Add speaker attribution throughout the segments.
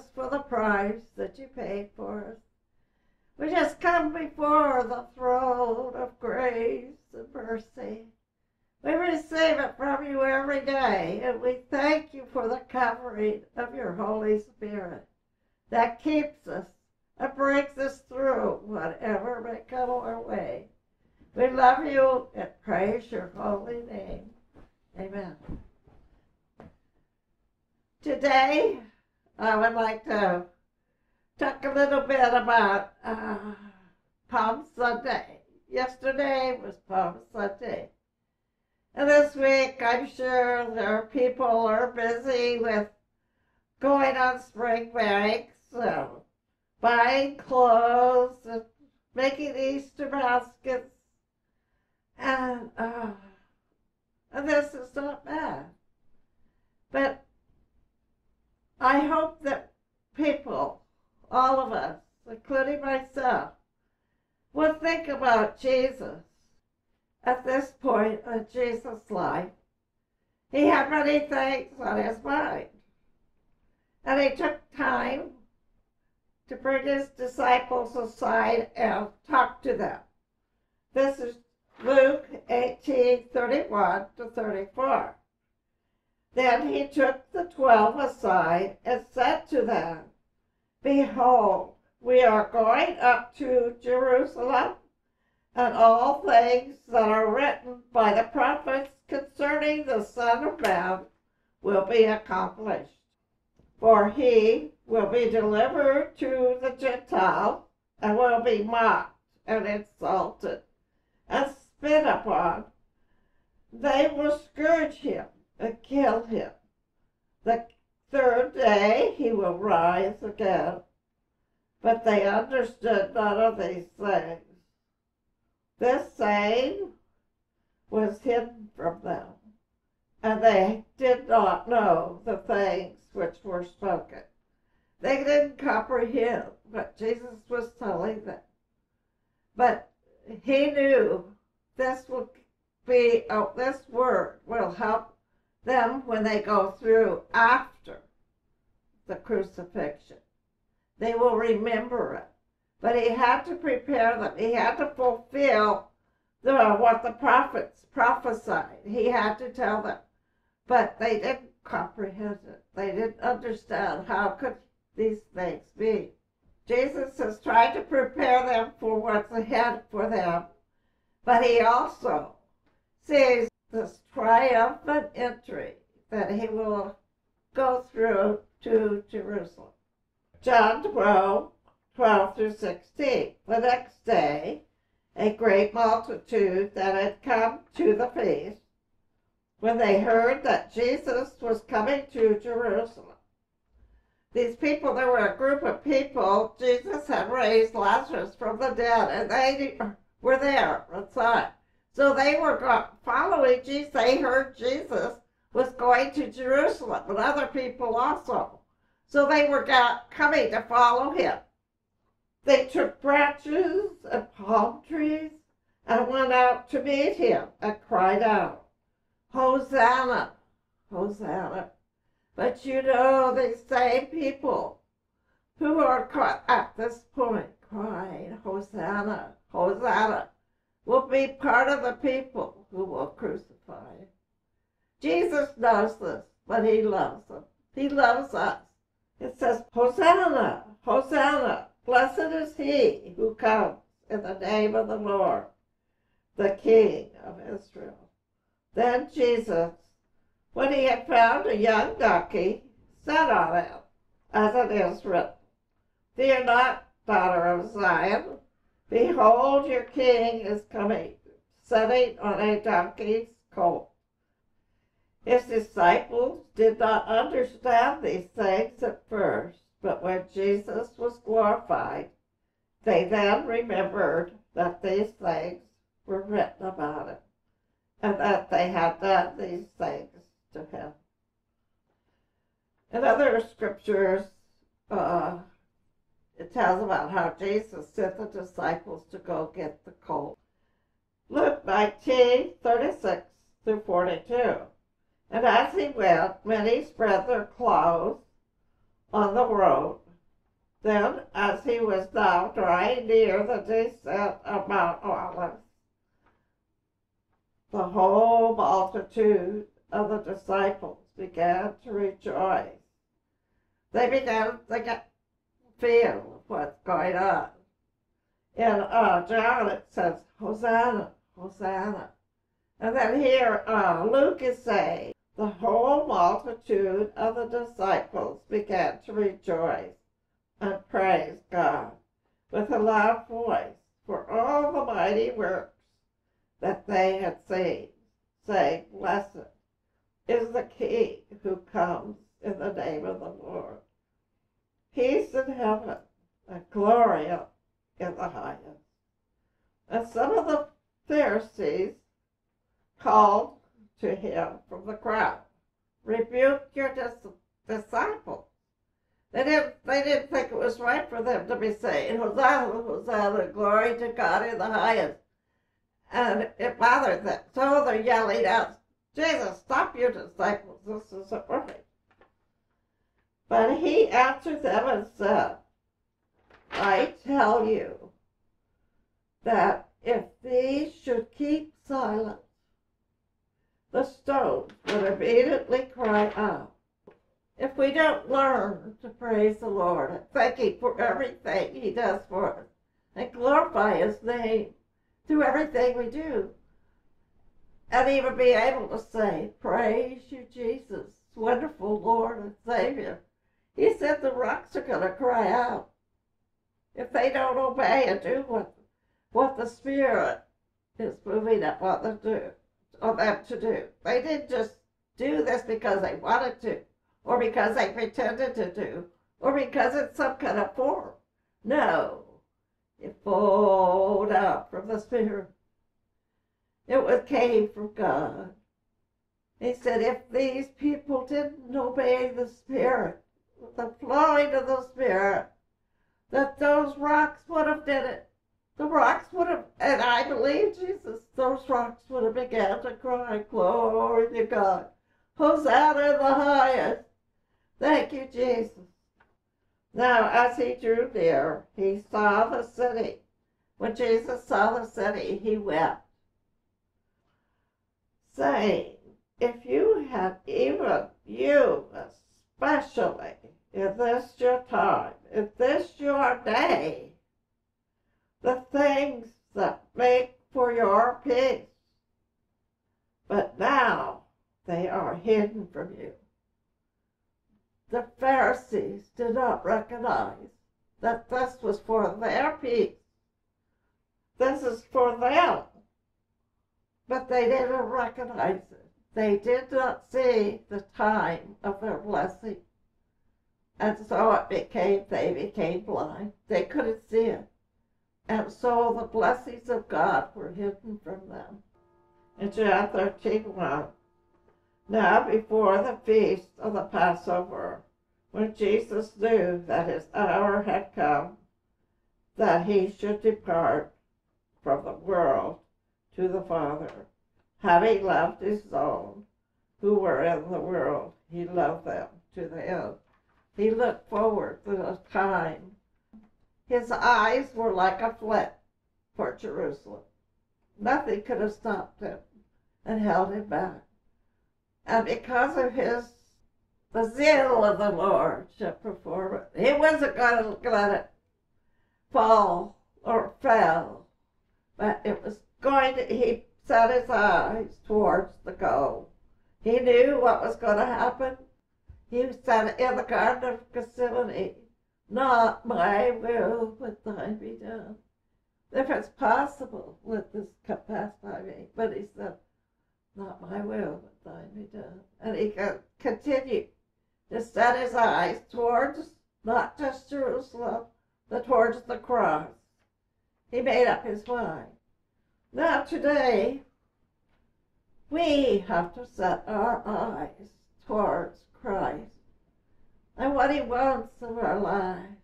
Speaker 1: Jesus, for the price that you paid for us. We just come before the throne of grace and mercy. We receive it from you every day, and we thank you for the covering of your Holy Spirit that keeps us and brings us through whatever may come our way. We love you and praise your holy name. Amen. Today, I would like to talk a little bit about uh, Palm Sunday. Yesterday was Palm Sunday. And this week, I'm sure there are people are busy with going on spring breaks, so buying clothes, and making Easter baskets, and uh, and this is not bad. But I hope that people, all of us, including myself, will think about Jesus at this point in Jesus' life. He had many things on his mind. And he took time to bring his disciples aside and talk to them. This is Luke 18 31 to 34. Then he took the twelve aside and said to them, Behold, we are going up to Jerusalem and all things that are written by the prophets concerning the Son of Man will be accomplished. For he will be delivered to the Gentiles and will be mocked and insulted and spit upon. They will scourge him and kill him. The third day he will rise again. But they understood none of these things this saying was hidden from them, and they did not know the things which were spoken. They didn't comprehend what Jesus was telling them. But he knew this will be, oh, this word will help them when they go through after the crucifixion. They will remember it. But he had to prepare them. He had to fulfill the, what the prophets prophesied. He had to tell them. But they didn't comprehend it. They didn't understand how could these things be. Jesus has tried to prepare them for what's ahead for them, but he also sees this triumphant entry that he will go through to Jerusalem. John 12, 12 through 16. The next day, a great multitude that had come to the feast, when they heard that Jesus was coming to Jerusalem. These people, there were a group of people, Jesus had raised Lazarus from the dead, and they were there outside. So they were following Jesus. They heard Jesus was going to Jerusalem, and other people also. So they were coming to follow him. They took branches and palm trees and went out to meet him and cried out, Hosanna, Hosanna. But you know, these same people who are caught at this point crying, Hosanna, Hosanna, will be part of the people who will crucify. Jesus knows this, but he loves them. He loves us. It says, Hosanna, Hosanna. Blessed is he who comes in the name of the Lord, the King of Israel. Then Jesus, when he had found a young donkey, sat on it, as it is written, Fear not, daughter of Zion. Behold, your king is coming, sitting on a donkey's colt. His disciples did not understand these things at first. But when Jesus was glorified, they then remembered that these things were written about him, and that they had done these things to him. In other scriptures, uh, it tells about how Jesus sent the disciples to go get the colt. Luke 19, 36 through 42. And as he went, many spread their clothes on the road. Then, as he was now drawing near the descent of Mount Olives, the whole multitude of the disciples began to rejoice. They began to get, feel what's going on. And uh, John it says, Hosanna, Hosanna. And then here uh, Luke is saying, the whole multitude of the disciples began to rejoice and praise God with a loud voice for all the mighty works that they had seen, saying, Blessed is the King who comes in the name of the Lord. Peace in heaven and glory in the highest. And some of the Pharisees called to him from the crowd, Rebuke your dis- disciples. They didn't, they didn't think it was right for them to be saying, Hosanna, Hosanna, glory to God in the highest. And it bothered them. So they're yelling out, Jesus, stop your disciples. This isn't right. But he answered them and uh, said, I tell you that if these should keep silent, the stones would immediately cry out. If we don't learn to praise the Lord and thank Him for everything He does for us and glorify His name through everything we do, and even be able to say, Praise you, Jesus, wonderful Lord and Savior. He said the rocks are going to cry out if they don't obey and do what, what the Spirit is moving up on them to on them to do. They didn't just do this because they wanted to, or because they pretended to do, or because it's some kind of form. No, it flowed out from the Spirit. It was came from God. He said, if these people didn't obey the Spirit, the flowing of the Spirit, that those rocks would have did it. The rocks would have, and I believe Jesus, those rocks would have began to cry, glory to God. Hosanna in the highest. Thank you, Jesus. Now, as he drew near, he saw the city. When Jesus saw the city, he wept, saying, If you had even you especially if this your time, if this your day, the things that make for your peace. But now they are hidden from you. The Pharisees did not recognize that this was for their peace. This is for them. But they didn't recognize it. They did not see the time of their blessing. And so it became, they became blind. They couldn't see it. And so the blessings of God were hidden from them. In John 13, 1, now before the feast of the Passover, when Jesus knew that his hour had come, that he should depart from the world to the Father, having loved his own who were in the world, he loved them to the end. He looked forward to the time. His eyes were like a flint for Jerusalem. Nothing could have stopped him and held him back. And because of his the zeal of the Lord to perform it, he wasn't going to let it fall or fail, but it was going to. He set his eyes towards the goal. He knew what was going to happen. He said in the Garden of Gethsemane, Not my will, but thine be done. If it's possible, let this cup pass by me. But he said, Not my will, but thine be done. And he continued to set his eyes towards not just Jerusalem, but towards the cross. He made up his mind. Now, today, we have to set our eyes towards Christ and what He wants of our lives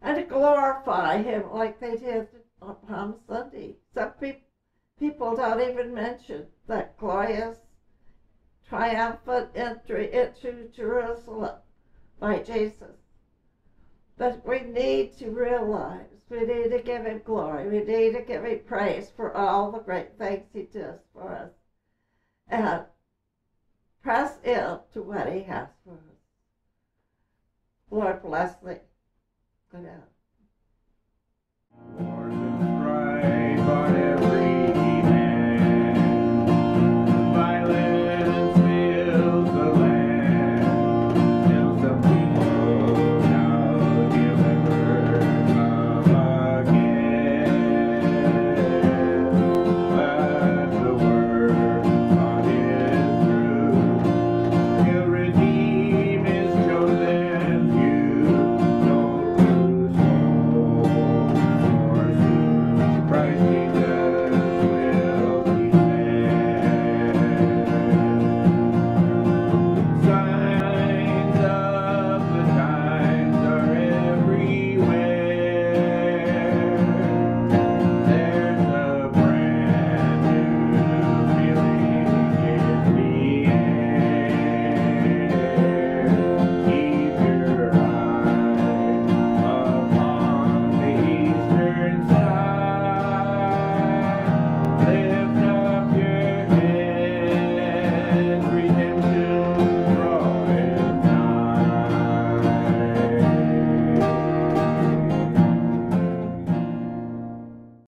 Speaker 1: and to glorify Him like they did on Palm Sunday. Some pe- people don't even mention that glorious triumphant entry into Jerusalem by Jesus. But we need to realize we need to give him glory. We need to give him praise for all the great things he does for us. And press in to what he has for us. Lord bless thee. Good.